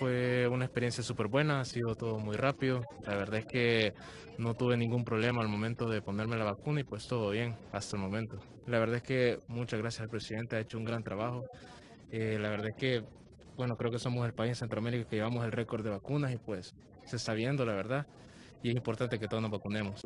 fue una experiencia súper buena, ha sido todo muy rápido. La verdad es que no tuve ningún problema al momento de ponerme la vacuna y pues todo bien hasta el momento. La verdad es que muchas gracias al presidente, ha hecho un gran trabajo. Eh, la verdad es que, bueno, creo que somos el país en Centroamérica que llevamos el récord de vacunas y pues se está viendo, la verdad. Y es importante que todos nos vacunemos.